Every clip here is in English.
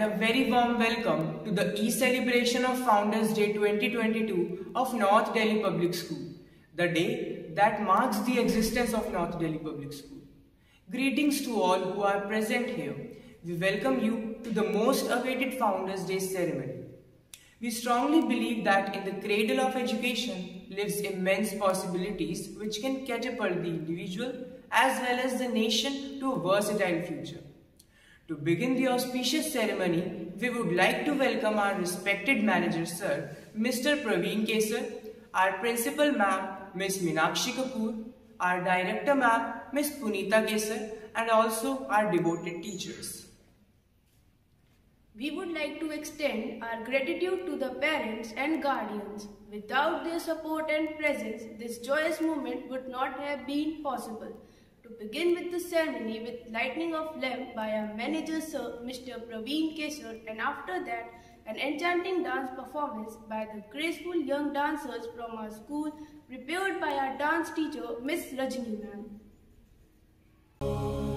and a very warm welcome to the e-celebration of Founders Day 2022 of North Delhi Public School, the day that marks the existence of North Delhi Public School. Greetings to all who are present here. We welcome you to the most awaited Founders Day ceremony. We strongly believe that in the cradle of education lives immense possibilities which can catapult the individual as well as the nation to a versatile future. To begin the auspicious ceremony, we would like to welcome our respected manager sir, Mr. Praveen Kesar, our principal ma'am, Ms. Minakshi Kapoor, our director ma'am, Ms. Punita Kesar, and also our devoted teachers. We would like to extend our gratitude to the parents and guardians. Without their support and presence, this joyous moment would not have been possible. To begin with the ceremony with lighting of lamp by our manager sir Mr. Praveen Kesar and after that an enchanting dance performance by the graceful young dancers from our school prepared by our dance teacher Miss Rajni ma'am.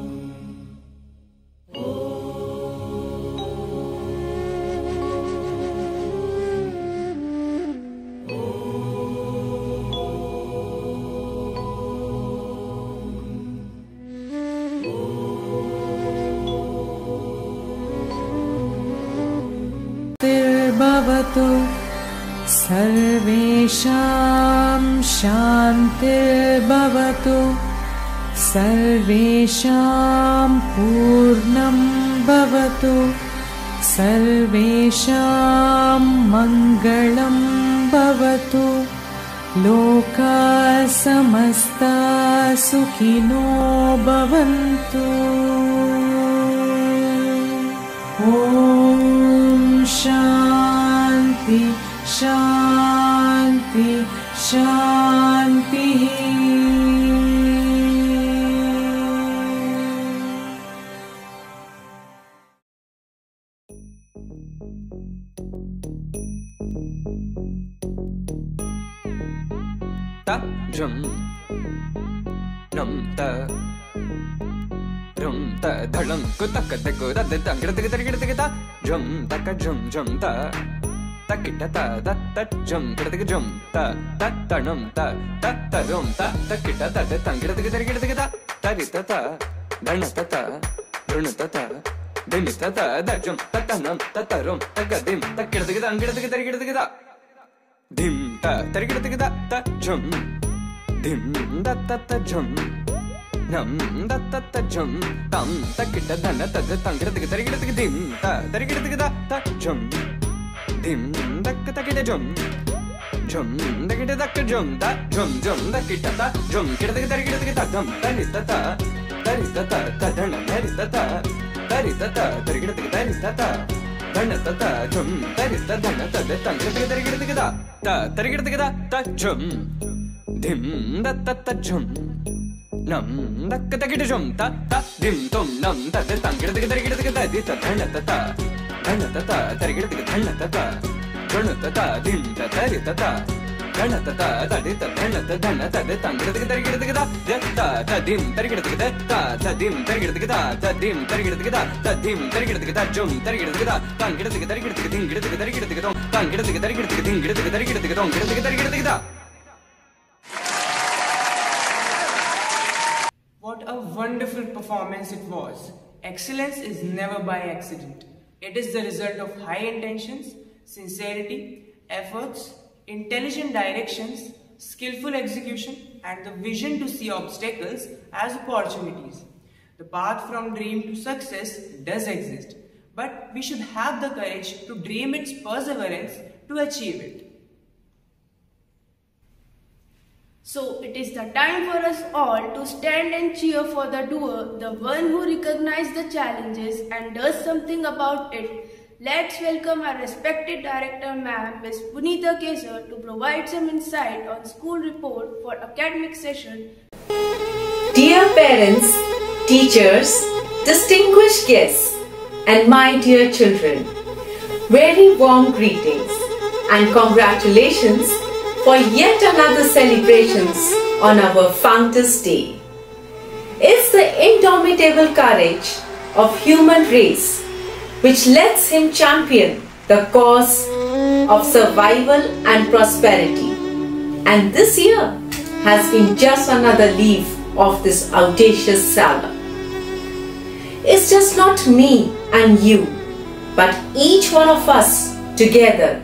सर्वेषां शान्तिर्भवतु सर्वेषां पूर्णं भवतु सर्वेषां मङ्गलं भवतु लोका समस्ता सुखिनो भवन्तु शान्ति शान्ति शान्तिः ta rum num ta rum ta dhalam ku tak ta ku da da ta gida gida gida gida ta jum ta ka jum jum ta ta kita ta da ta jum gida gida jum ta ta ta num ta ta ta rum ta ta kita ta da ta gida gida gida gida ta ri ta ta dana ta ta run ta ta dim ta ta da jum ta ta num ta ta rum ta ga dim ta dim ta tarigida tigida ta jum dim da ta ta jum nam da ta ta jum tam ta kita dana ta ta tangida tigida tarigida tigida dim ta tarigida tigida ta jum dim da ka ta kita jum jum da kita da ka jum da jum jum da kita ta jum kita tigida tarigida tigida dam ta ni ta ta tari ta ta ta dana tari ta ta tari ta ta tarigida tigida tari ta ta dana ta ta jum tari ta dana ta da tangida tigida tarigida tigida ta tarigida tigida ta jum dim da ta ta jum nam da ka ta kita jum ta ta dim tum nam ta da tangida tigida tarigida tigida di ta dana ta ta dana ta ta ta di ta dana ta dana ta da tangida tigida tarigida tigida da ta ta dim tarigida tigida ta ta dim tarigida tigida ta dim tarigida tigida ta dim tarigida tigida jum tarigida tigida tangida tigida tarigida tigida dingida tigida tarigida tigida tangida tigida tarigida tigida dingida tigida tarigida tigida tangida tigida tarigida tigida What a wonderful performance it was. Excellence is never by accident. It is the result of high intentions, sincerity, efforts, intelligent directions, skillful execution, and the vision to see obstacles as opportunities. The path from dream to success does exist, but we should have the courage to dream its perseverance to achieve it. So it is the time for us all to stand and cheer for the doer, the one who recognizes the challenges and does something about it. Let's welcome our respected director ma'am, Ms. Punita Kesar to provide some insight on school report for academic session Dear parents, teachers, distinguished guests, and my dear children, very warm greetings and congratulations for yet another celebrations on our Founders Day. It's the indomitable courage of human race which lets him champion the cause of survival and prosperity. And this year has been just another leaf of this audacious saga. It's just not me and you, but each one of us together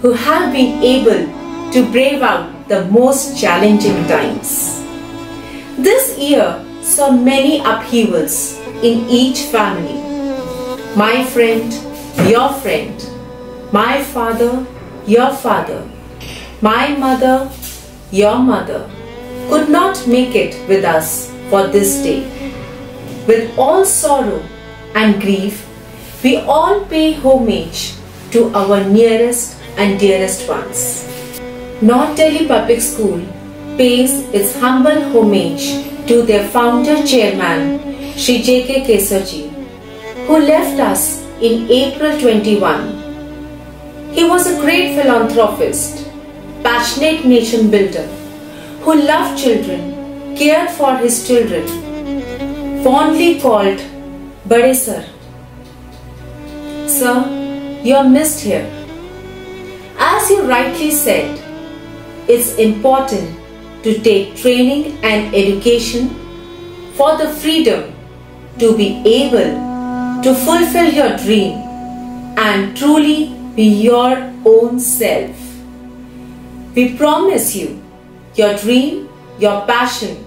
who have been able to brave out the most challenging times. This year saw many upheavals in each family. My friend, your friend, my father, your father, my mother, your mother could not make it with us for this day. With all sorrow and grief, we all pay homage to our nearest and dearest ones. North Delhi Public School pays its humble homage to their founder chairman, Shri J.K. Kesarji, who left us in April 21. He was a great philanthropist, passionate nation builder, who loved children, cared for his children, fondly called Bade Sir. Sir, you are missed here. As you rightly said, it's important to take training and education for the freedom to be able to fulfill your dream and truly be your own self. We promise you your dream, your passion,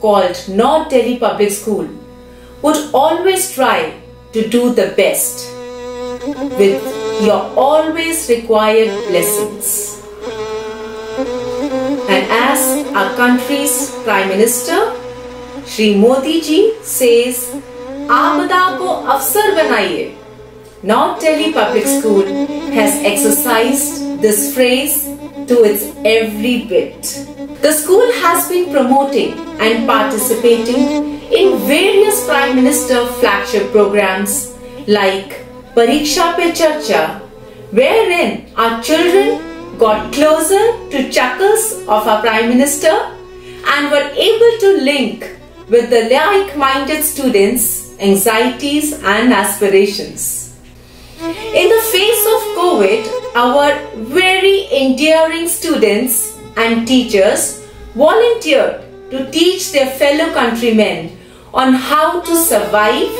called North Delhi Public School, would always try to do the best with your always required blessings And as our country's Prime Minister, Shri Modi ji says, आपदा को अवसर बनाइए North Delhi Public School has exercised this phrase to its every bit. The school has been promoting and participating in various Prime Minister flagship programs like Pariksha Pe Charcha, wherein our children got closer to chuckles of our Prime Minister and were able to link with the like-minded students' anxieties and aspirations. In the face of COVID, our very endearing students and teachers volunteered to teach their fellow countrymen on how to survive,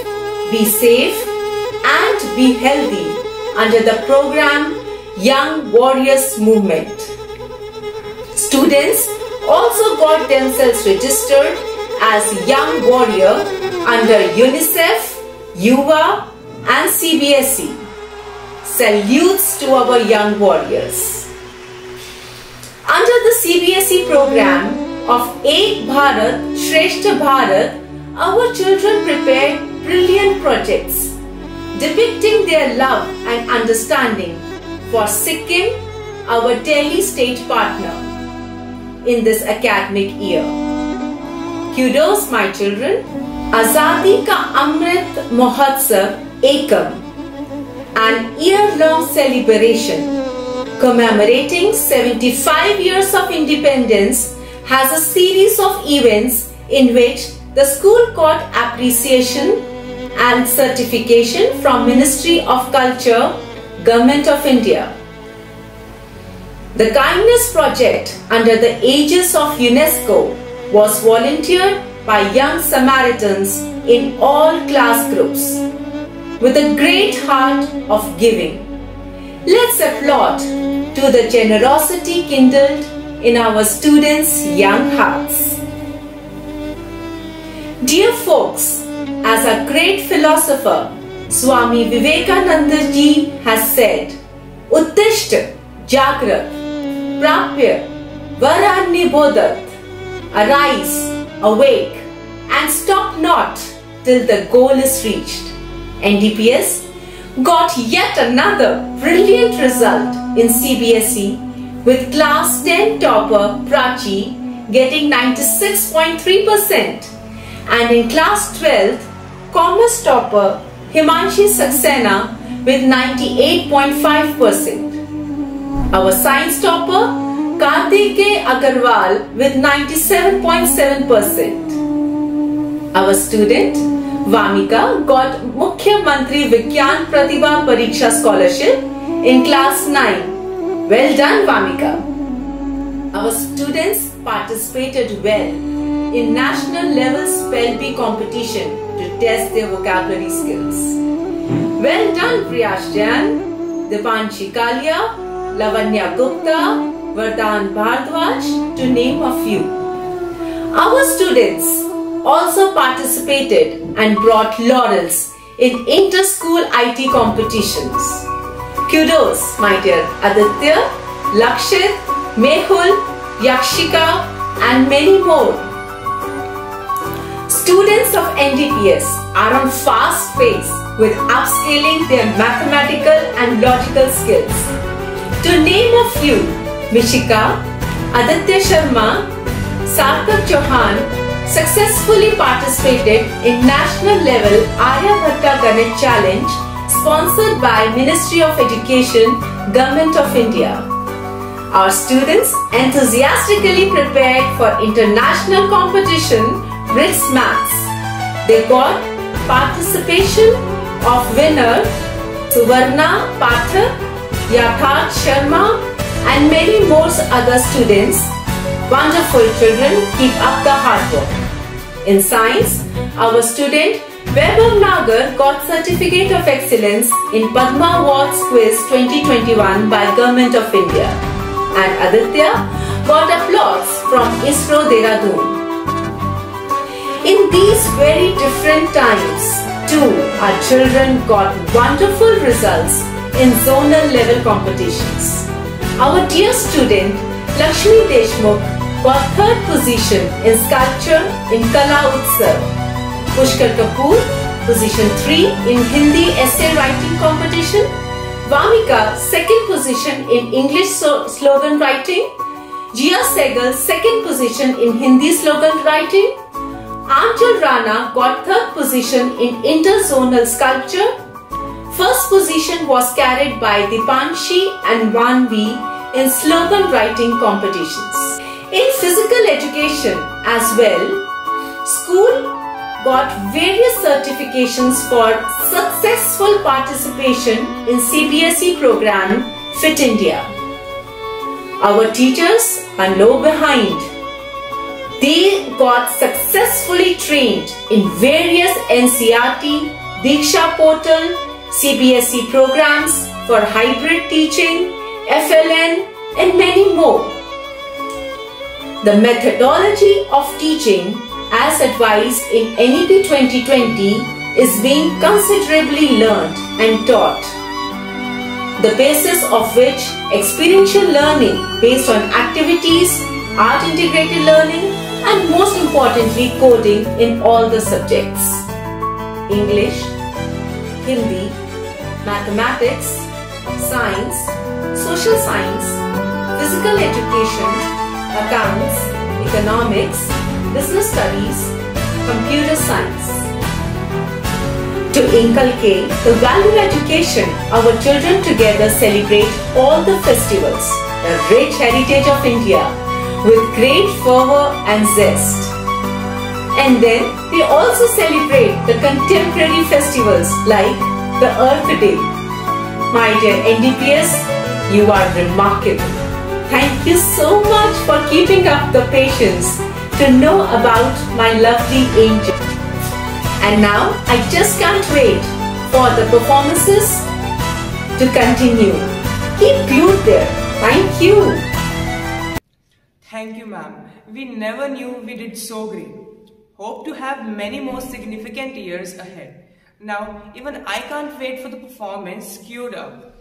be safe and be healthy under the program Young Warriors Movement. Students also got themselves registered as Young Warrior under UNICEF, YuWaah and CBSE. Salutes to our young warriors. Under the CBSE program of Ek Bharat Shreshtha Bharat, our children prepared brilliant projects depicting their love and understanding for Sikkim, our Delhi state partner, in this academic year. Kudos my children. Azadi Ka Amrit Mahotsav Ekam, an year-long celebration commemorating 75 years of independence has a series of events in which the school got appreciation and certification from Ministry of Culture, Government of India. The Kindness Project under the aegis of UNESCO was volunteered by young Samaritans in all class groups with a great heart of giving. Let's applaud to the generosity kindled in our students' young hearts. Dear folks, as a great philosopher, Swami Vivekananda ji has said, Uttishta Jagrat Prapya Varanibodhat Arise, awake and stop not till the goal is reached. NDPS got yet another brilliant result in CBSE with class 10 topper Prachi getting 96.3% and in class 12 commerce topper Himanshi Saxena with 98.5%. Our science topper Kartike Agarwal with 97.7%. Our student Vamika got Mukhya Mantri Vigyan Pratibha Pariksha Scholarship in class 9. Well done, Vamika. Our students participated well in national level spell bee competition to test their vocabulary skills. Well done, Priyash Jain, Dipanshi Kalia, Lavanya Gupta, Vardhan Bhardwaj, to name a few. Our students also participated and brought laurels in inter-school IT competitions. Kudos, my dear Aditya, Lakshit, Mehul, Yakshika, and many more. Students of NDPS are on fast pace with upscaling their mathematical and logical skills. To name a few, Mishika, Aditya Sharma, Sarthak Chauhan successfully participated in national level Aryabhatta Ganit Challenge sponsored by Ministry of Education, Government of India. Our students enthusiastically prepared for international competition RITS Maths. They got participation of winner Suvarna Pathak, Yatharth Sharma and many more other students. Wonderful children, keep up the hard work. In science, our student Vaibhav Nagar got Certificate of Excellence in Padma Awards Quiz 2021 by Government of India. And Aditya got applause from ISRO Dehradun. In these very different times, too, our children got wonderful results in zonal level competitions. Our dear student Lakshmi Deshmukh got third position in sculpture in Kala Utsav. Pushkar Kapoor position 3 in Hindi essay writing competition. Vamika second position in English slogan writing. Jia Segal second position in Hindi slogan writing. Anjal Rana got third position in interzonal sculpture. First position was carried by Dipanshi and Vanvi in slogan writing competitions. In physical education as well, school got various certifications for successful participation in CBSE program Fit India. Our teachers are no behind they got successfully trained in various NCERT, Diksha portal, CBSE programs for hybrid teaching, FLN and many more. The methodology of teaching as advised in NEP 2020 is being considerably learned and taught. The basis of which experiential learning based on activities, art integrated learning and most importantly coding in all the subjects. English, Hindi, mathematics, science, social science, physical education, accounts, economics, business studies, computer science. To inculcate the value education, our children together celebrate all the festivals, the rich heritage of India with great fervor and zest. And then they also celebrate the contemporary festivals like the Earth Day. My dear NDPS, you are remarkable. Thank you so much for keeping up the patience to know about my lovely angel. And now I just can't wait for the performances to continue. Keep glued there. Thank you. Thank you, ma'am. We never knew we did so great. Hope to have many more significant years ahead. Now, even I can't wait for the performance queued up.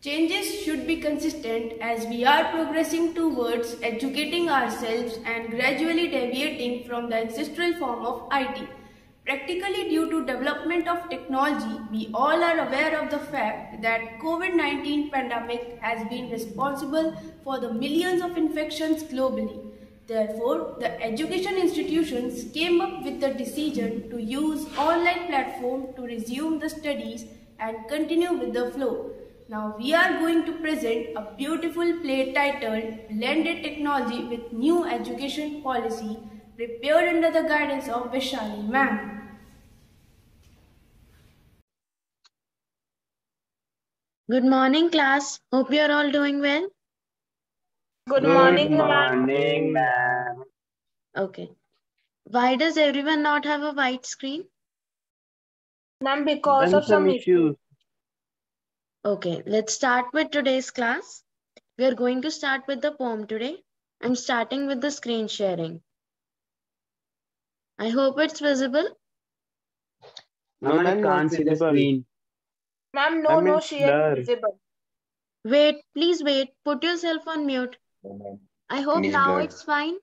Changes should be consistent as we are progressing towards educating ourselves and gradually deviating from the ancestral form of IT. Practically due to development of technology, we all are aware of the fact that COVID-19 pandemic has been responsible for the millions of infections globally. Therefore, the education institutions came up with the decision to use online platform to resume the studies and continue with the flow. Now we are going to present a beautiful play titled Blended Technology with New Education Policy prepared under the guidance of Vishali ma'am. Good morning, class. Hope you're all doing well. Good morning, Good morning, ma'am. Okay. Why does everyone not have a white screen? Ma'am, because of some issues. Okay, let's start with today's class. We are going to start with the poem today. I'm starting with the screen sharing. I hope it's visible. Ma'am, I can't see the screen. Ma'am, no, Ma'am, no, it's she is blur. visible. Wait, please wait. Put yourself on mute. I hope now blurred. it's fine.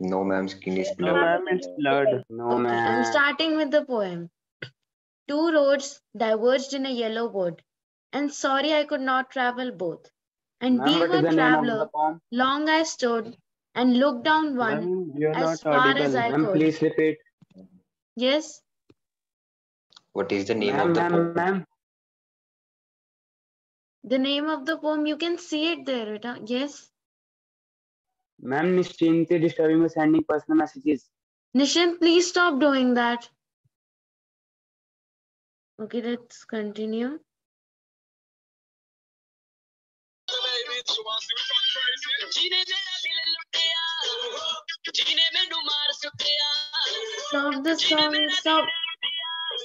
No, ma'am, skin is No, ma'am, it's blurred. No, Okay, I'm starting with the poem. Two roads diverged in a yellow wood, and sorry I could not travel both. And Ma'am, being a the name of traveler, long I stood and look down one. Ma'am, you're as not far audible. as I Ma'am, could. please repeat. Yes, What is the name Ma'am, of the ma'am, poem? ma'am. the name of the poem, you can see it there, Rita. Yes. Ma'am, Miss Chinti disturbing me sending personal messages. Nishant, please stop doing that. Okay, let's continue. Stop the song. Stop.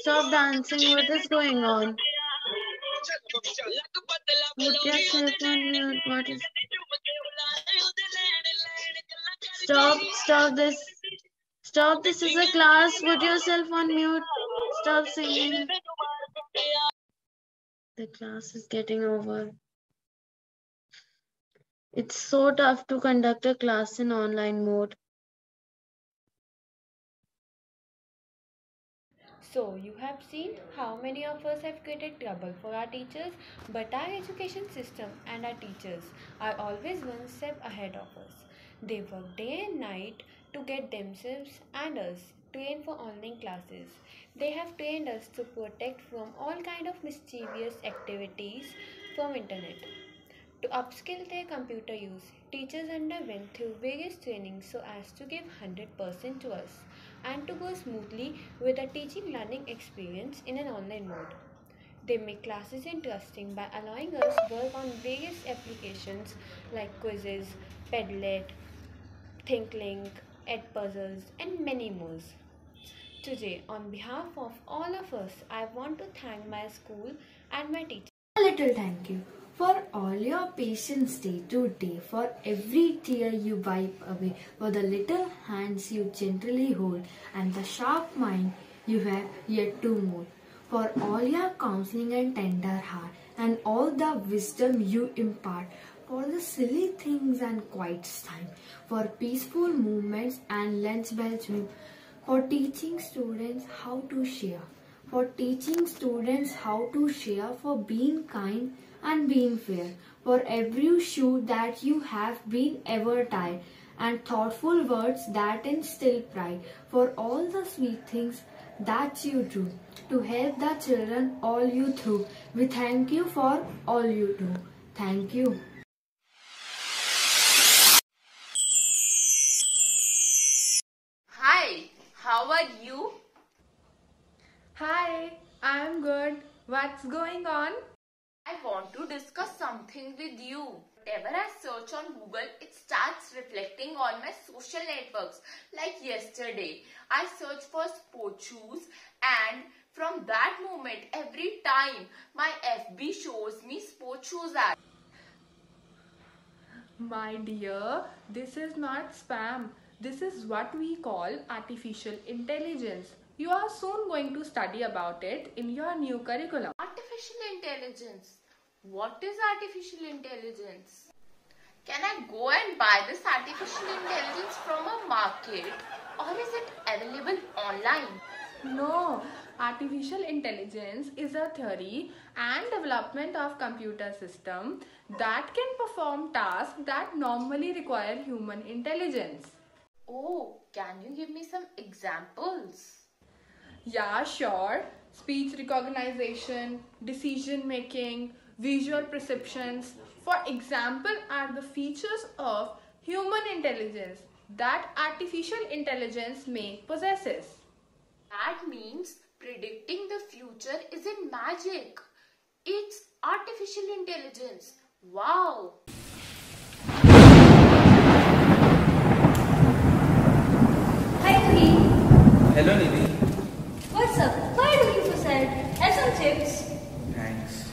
Stop dancing. What is going on? Put yourself on mute. What is? Stop. Stop this. Stop. This is a class. Put yourself on mute. Stop singing. The class is getting over. It's so tough to conduct a class in online mode. So, you have seen how many of us have created trouble for our teachers, but our education system and our teachers are always one step ahead of us. They work day and night to get themselves and us trained for online classes. They have trained us to protect from all kind of mischievous activities from internet. To upskill their computer use, teachers underwent through various trainings so as to give 100% to us and to go smoothly with a teaching learning experience in an online mode. They make classes interesting by allowing us to work on various applications like quizzes, Padlet, ThingLink, Edpuzzles, and many more. Today, on behalf of all of us, I want to thank my school and my teachers. A little thank you for all your patience day to day, for every tear you wipe away, for the little hands you gently hold, and the sharp mind you have yet to mold, for all your counseling and tender heart, and all the wisdom you impart, for the silly things and quiet time, for peaceful movements and lunch bell swim, for teaching students how to share for teaching students how to share, for being kind and being fair, for every shoe that you have been ever tied, and thoughtful words that instill pride, for all the sweet things that you do to help the children all you through. We thank you for all you do. Thank you. Hi, how are you? Hi, I'm good. What's going on? I want to discuss something with you. Whatever I search on Google, it starts reflecting on my social networks. Like yesterday, I searched for sport shoes and from that moment, every time my FB shows me sport shoes ads. My dear, this is not spam. This is what we call artificial intelligence. You are soon going to study about it in your new curriculum. Artificial intelligence. What is artificial intelligence? Can I go and buy this artificial intelligence from a market or is it available online? No, artificial intelligence is a theory and development of computer system that can perform tasks that normally require human intelligence. Oh, can you give me some examples? Yeah, sure. Speech recognition, decision making, visual perceptions, for example, are the features of human intelligence. that artificial intelligence may possesses. That means predicting the future isn't magic. It's artificial intelligence. Wow! Hi, Nidhi. Hello, Nidhi. What's up? Why are you looking so sad? Chips. Thanks.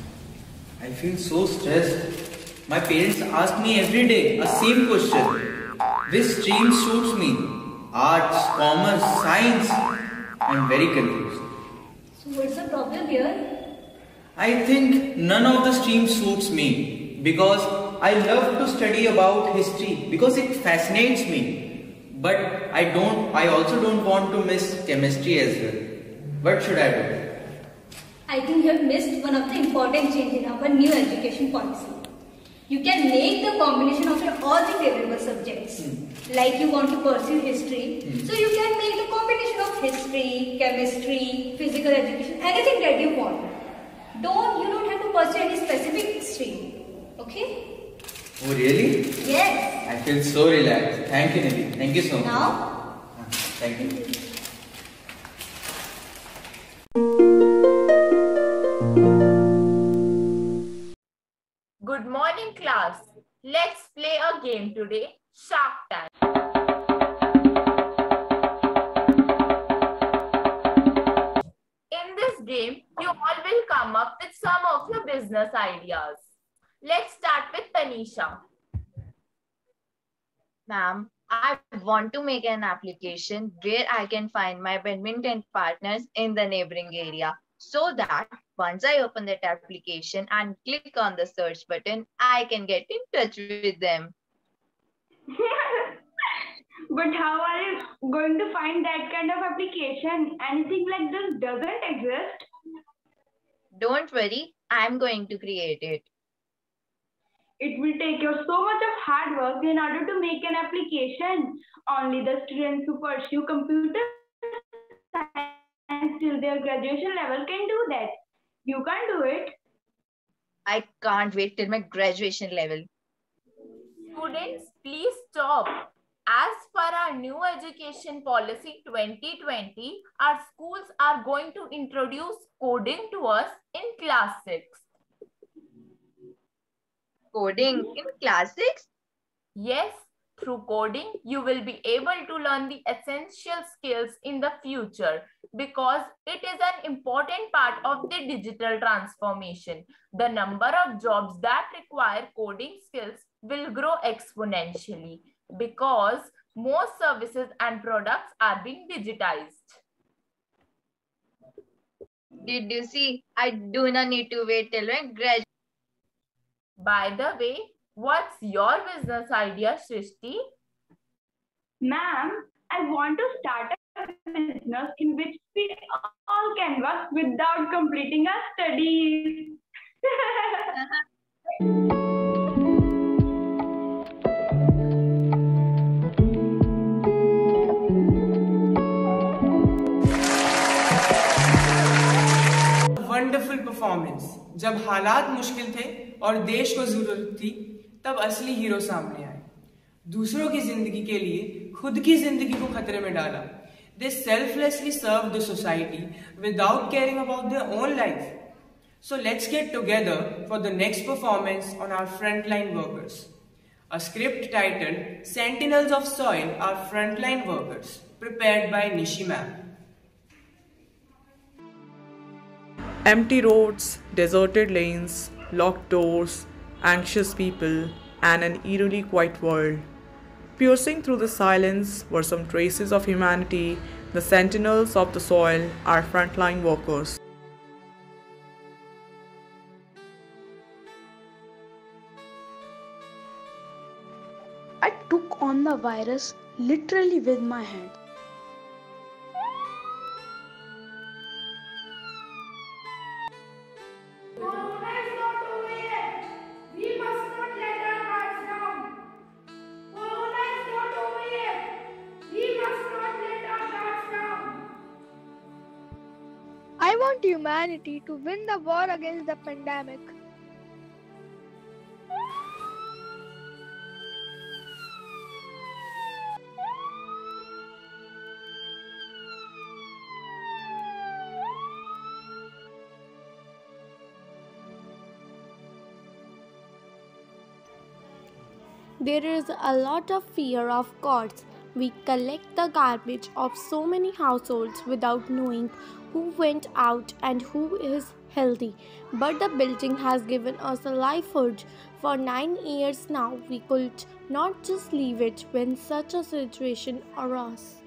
I feel so stressed. My parents ask me every day a same question. Which stream suits me? Arts, commerce, science? I'm very confused. So, what's the problem here? I think none of the streams suits me because I love to study about history because it fascinates me. But I don't I also don't want to miss chemistry as well. What should I do? I think you have missed one of the important changes in our new education policy. You can make the combination of your all the favorable subjects. Hmm. Like you want to pursue history, hmm. so you can make the combination of history, chemistry, physical education, anything that you want. Don't you don't have to pursue any specific stream. Okay? Oh really? Yes. I feel so relaxed. Thank you, Nidhi. Thank you so much. Now Thank you. Good today Shark Tank. In this game, you all will come up with some of your business ideas. Let's start with Tanisha. Ma'am, I want to make an application where I can find my badminton partners in the neighboring area so that once I open that application and click on the search button, I can get in touch with them. But how are you going to find that kind of application? Anything like this doesn't exist. Don't worry, I'm going to create it. It will take you so much of hard work in order to make an application. Only the students who pursue computer science till their graduation level can do that. You can't do it. I can't wait till my graduation level. Students, please stop. As per our new education policy 2020, our schools are going to introduce coding to us in class 6. Coding in class 6? Yes, through coding, you will be able to learn the essential skills in the future because it is an important part of the digital transformation. The number of jobs that require coding skills will grow exponentially because most services and products are being digitized. Did you see? I do not need to wait till my graduate. By the way, what's your business idea, Shrishti? Ma'am, I want to start a business in which we all can work without completing our studies. Uh-huh. Performance जब हालात मुश्किल थे और देश को ज़रूरत थी, तब असली हीरो सामने आए। दूसरों की ज़िंदगी के लिए खुद की ज़िंदगी को खतरे में डाला। They selflessly serve the society without caring about their own life so let's get together for the next performance on our frontline workers a script titled sentinels of soil our frontline workers prepared by Nishi ma'am Empty roads, deserted lanes, locked doors, anxious people, and an eerily quiet world. Piercing through the silence were some traces of humanity. The sentinels of the soil are frontline workers. I took on the virus literally with my hand. humanity to win the war against the pandemic. There is a lot of fear of gods. We collect the garbage of so many households without knowing who went out and who is healthy. But the building has given us a livelihood. For nine years now, we could not just leave it when such a situation arose.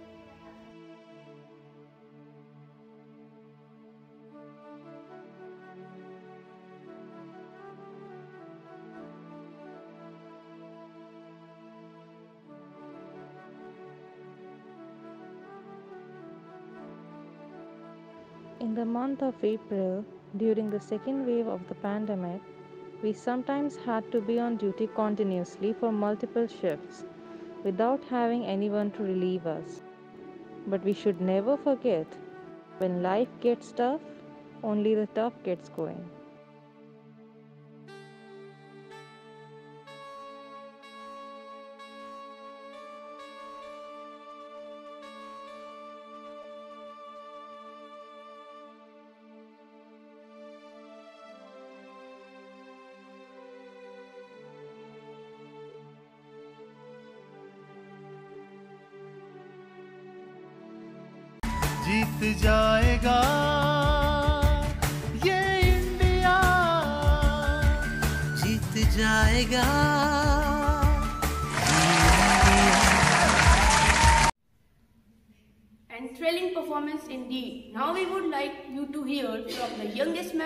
In the month of April, during the second wave of the pandemic, we sometimes had to be on duty continuously for multiple shifts without having anyone to relieve us. But we should never forget when life gets tough, only the tough gets going.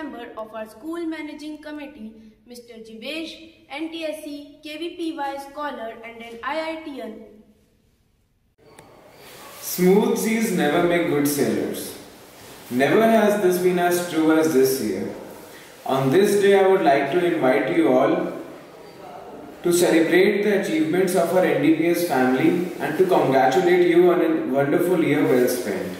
Member of our school managing committee, Mr. Jivesh, NTSE, KVPY scholar and an IITian. Smooth seas never make good sailors. Never has this been as true as this year. On this day, I would like to invite you all to celebrate the achievements of our NDPS family and to congratulate you on a wonderful year well spent.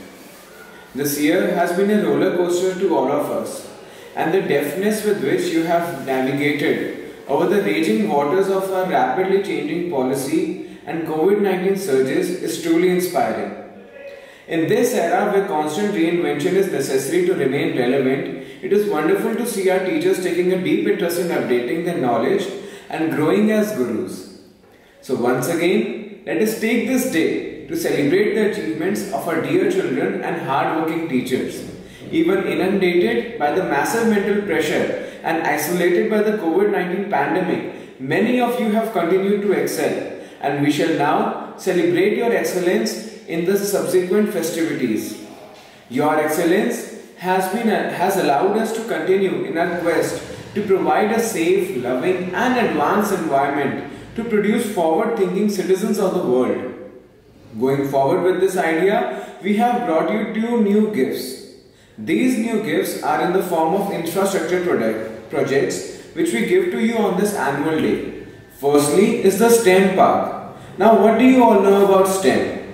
This year has been a roller coaster to all of us, and the deftness with which you have navigated over the raging waters of our rapidly changing policy and COVID 19 surges is truly inspiring. In this era where constant reinvention is necessary to remain relevant, it is wonderful to see our teachers taking a deep interest in updating their knowledge and growing as gurus. So, once again, let us take this day to celebrate the achievements of our dear children and hard-working teachers. Even inundated by the massive mental pressure and isolated by the COVID-19 pandemic, many of you have continued to excel and we shall now celebrate your excellence in the subsequent festivities. Your excellence has been has allowed us to continue in our quest to provide a safe, loving and advanced environment to produce forward-thinking citizens of the world. Going forward with this idea, we have brought you two new gifts. These new gifts are in the form of infrastructure product, projects which we give to you on this annual day. Firstly is the STEM Park. Now what do you all know about STEM?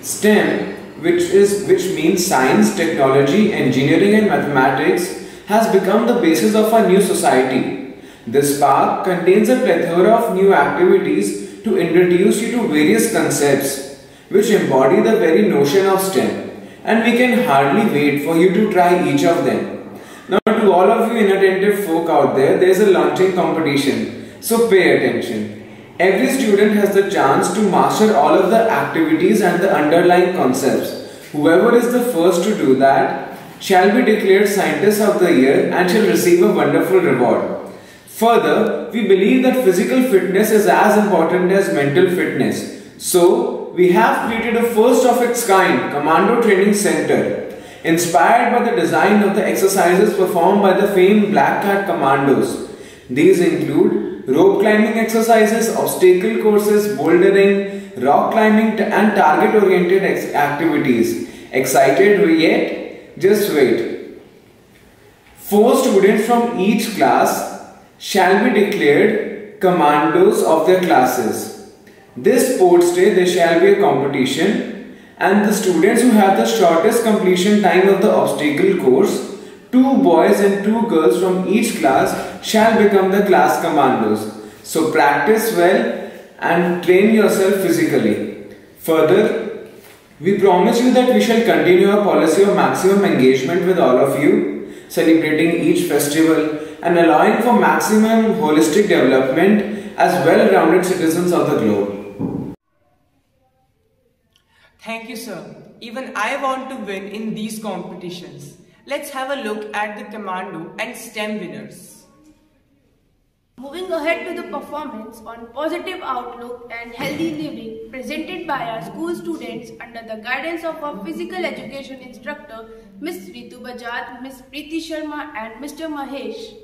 STEM, which is which means science, technology, engineering and mathematics, has become the basis of our new society. This park contains a plethora of new activities to introduce you to various concepts which embody the very notion of STEM and we can hardly wait for you to try each of them. Now to all of you inattentive folk out there, there is a launching competition, so pay attention. Every student has the chance to master all of the activities and the underlying concepts. Whoever is the first to do that shall be declared Scientist of the Year and shall receive a wonderful reward. Further, we believe that physical fitness is as important as mental fitness. So, we have created a first of its kind Commando Training Center, inspired by the design of the exercises performed by the famed Black Cat Commandos. These include rope climbing exercises, obstacle courses, bouldering, rock climbing and target oriented activities. Excited yet? Just wait. Four students from each class shall be declared commandos of their classes. This sports day there shall be a competition and the students who have the shortest completion time of the obstacle course, two boys and two girls from each class shall become the class commandos. So practice well and train yourself physically. Further, we promise you that we shall continue our policy of maximum engagement with all of you, celebrating each festival and allowing for maximum holistic development as well rounded citizens of the globe. Thank you, sir. Even I want to win in these competitions. Let's have a look at the Commando and STEM winners. Moving ahead to the performance on positive outlook and healthy living presented by our school students under the guidance of our physical education instructor Ms. Ritu Bajaj, Ms. Preeti Sharma and Mr. Mahesh.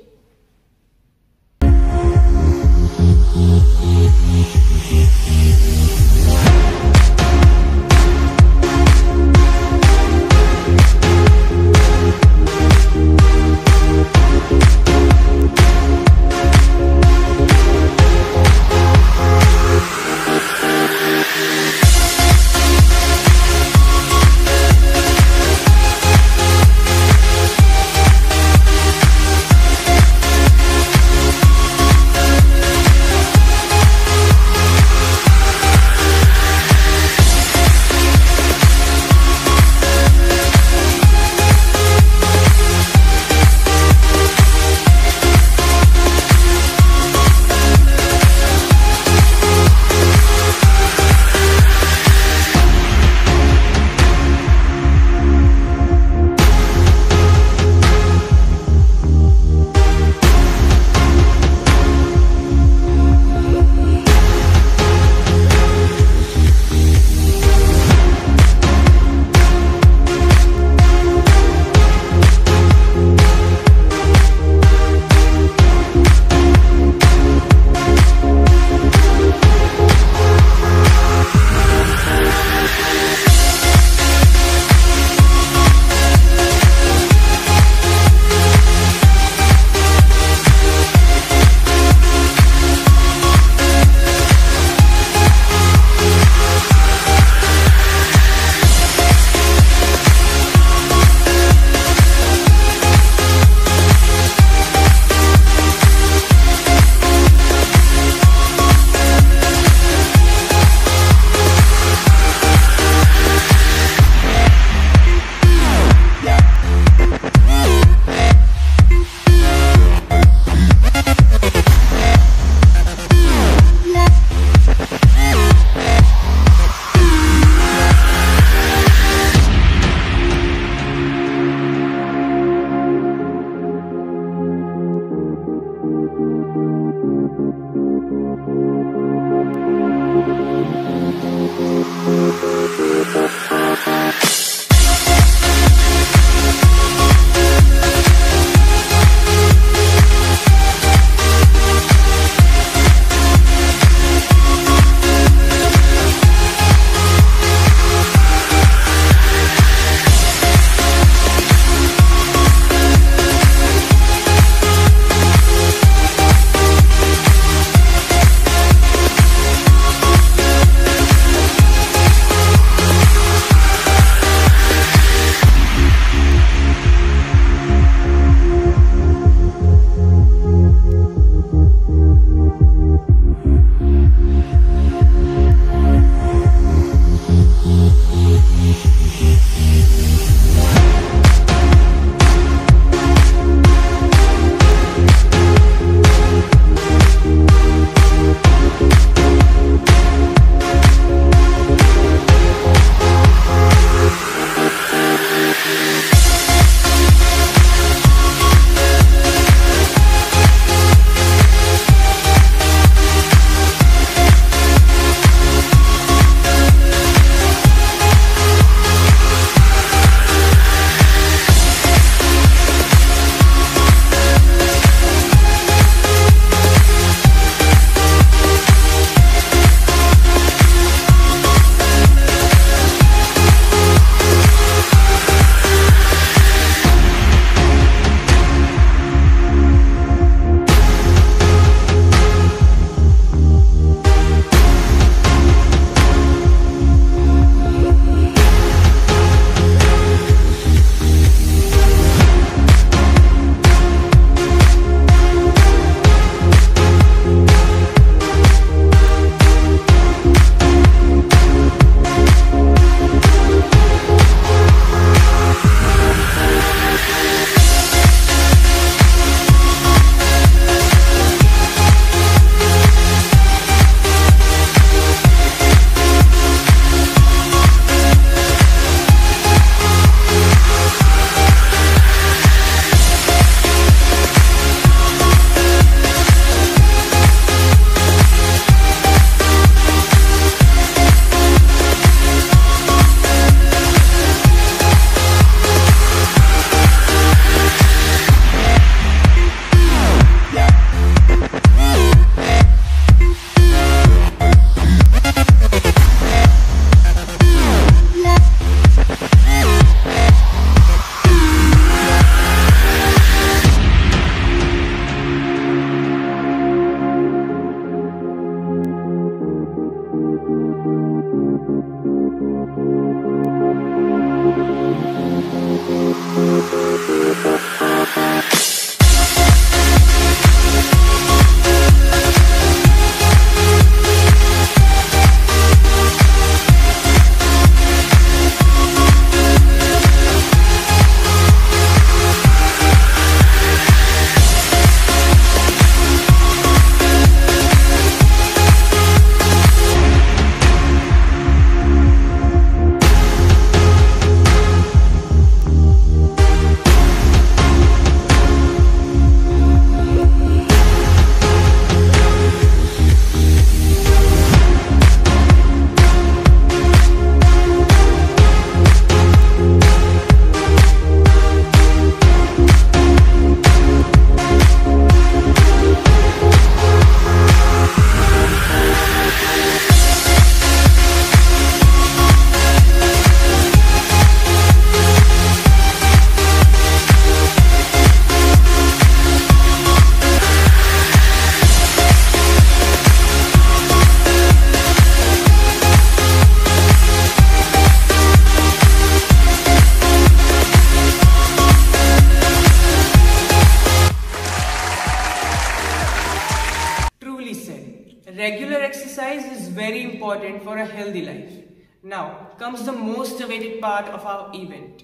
Comes the most awaited part of our event.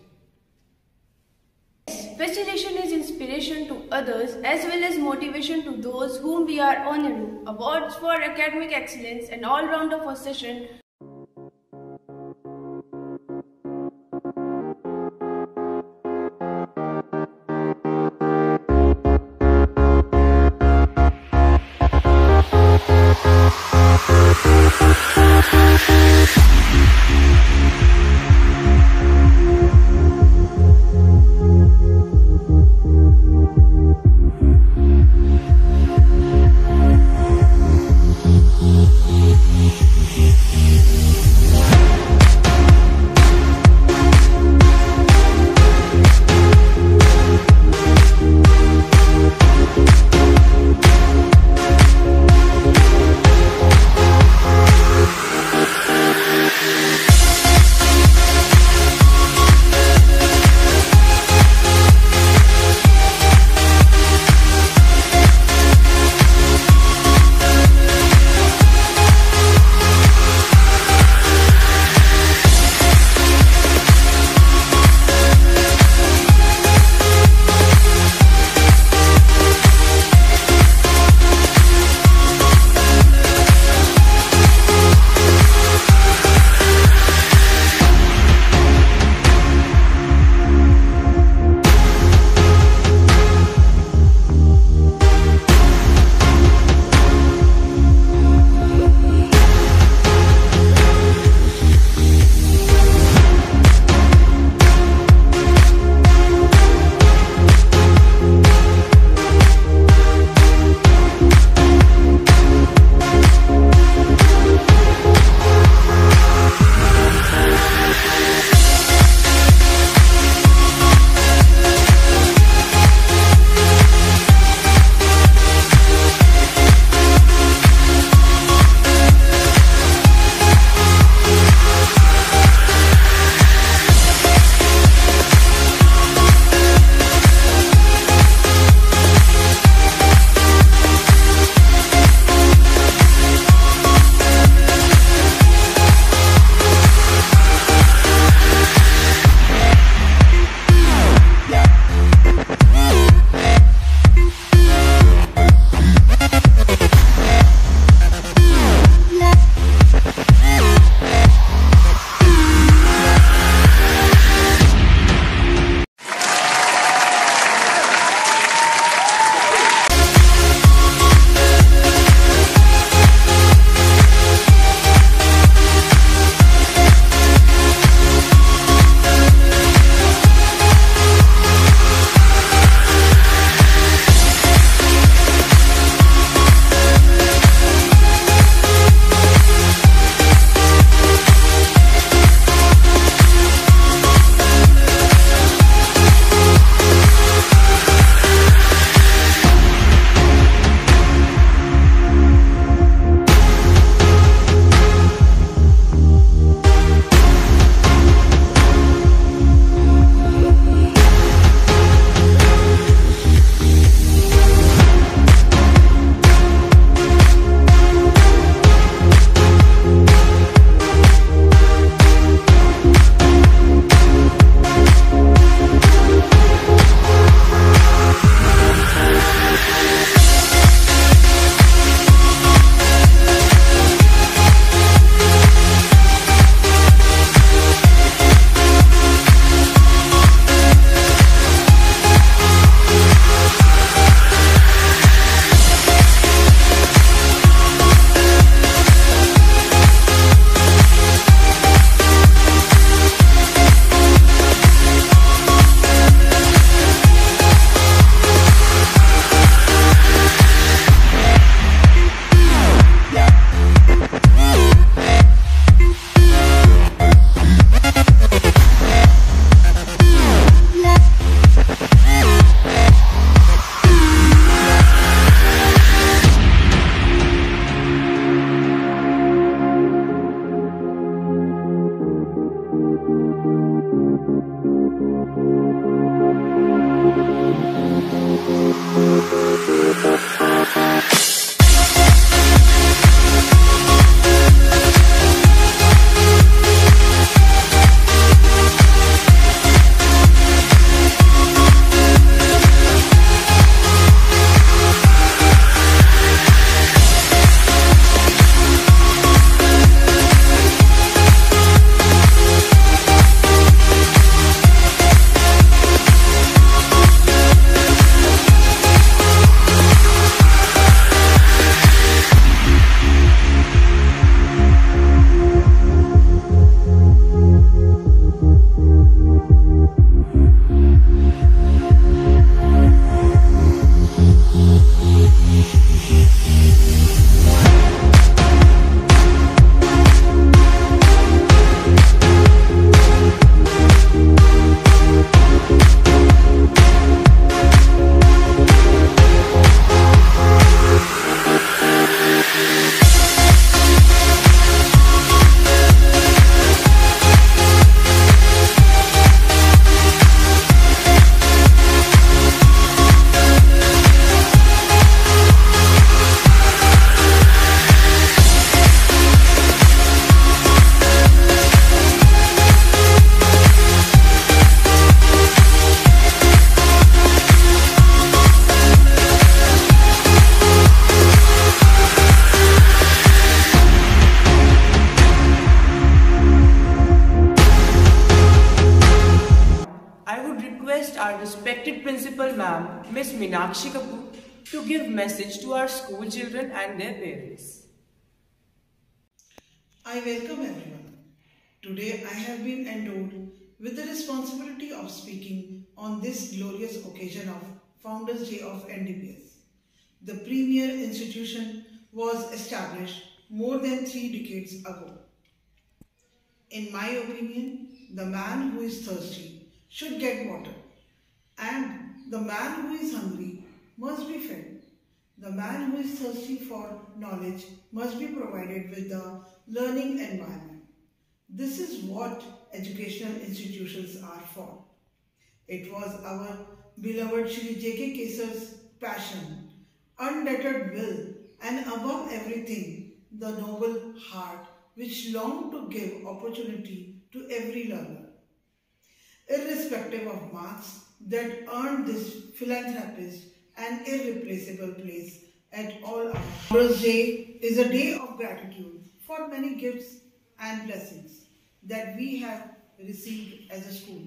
Facilitation is inspiration to others as well as motivation to those whom we are honoring. Awards for academic excellence and all-rounder for Thank you. To give message to our school children and their parents. I welcome everyone. Today I have been endowed with the responsibility of speaking on this glorious occasion of Founders Day of NDPS. The premier institution was established more than three decades ago. In my opinion, the man who is thirsty should get water and the man who is hungry must be fed. The man who is thirsty for knowledge must be provided with the learning environment. This is what educational institutions are for. It was our beloved Shri J.K. Kesar's passion, undeterred will and above everything the noble heart which longed to give opportunity to every learner. Irrespective of marks that earned this philanthropist an irreplaceable place at all hours. Founders Day is a day of gratitude for many gifts and blessings that we have received as a school.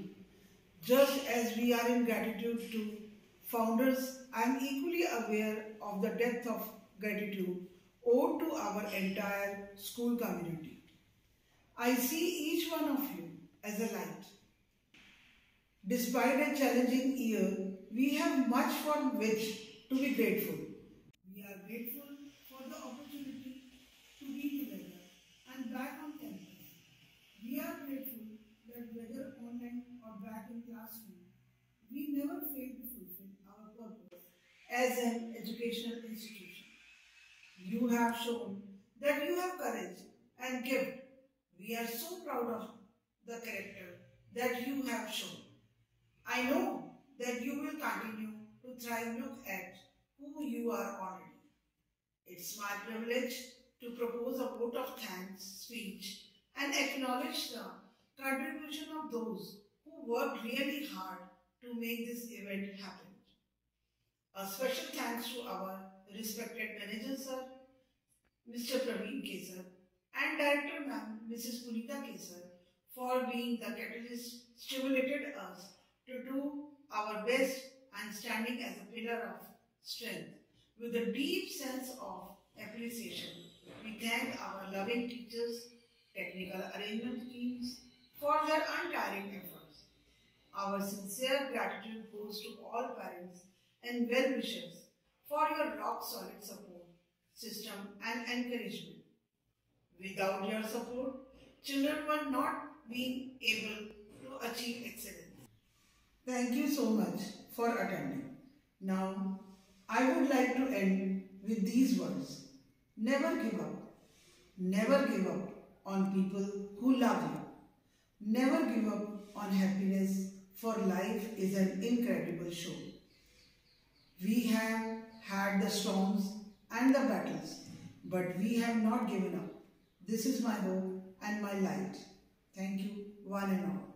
Just as we are in gratitude to founders, I am equally aware of the depth of gratitude owed to our entire school community. I see each one of you as a light. Despite a challenging year, we have much for which to be grateful. We are grateful for the opportunity to be together and back on campus. We are grateful that whether online or back in classroom, we never fail to fulfill our purpose as an educational institution. You have shown that you have courage and gift. We are so proud of the character that you have shown. I know that you will continue to thrive. Look at who you are already. It's my privilege to propose a vote of thanks speech and acknowledge the contribution of those who worked really hard to make this event happen. A special thanks to our respected manager sir, Mr. Praveen Kesar, and Director Ma'am, Mrs. Punita Kesar, for being the catalyst stimulated us to do our best and standing as a pillar of strength. With a deep sense of appreciation, we thank our loving teachers, technical arrangement teams for their untiring efforts. Our sincere gratitude goes to all parents and well-wishers for your rock-solid support system and encouragement. Without your support, children will not be able to achieve excellence. Thank you so much for attending. Now, I would like to end with these words. Never give up. Never give up on people who love you. Never give up on happiness for life is an incredible show. We have had the storms and the battles, but we have not given up. This is my hope and my light. Thank you, one and all.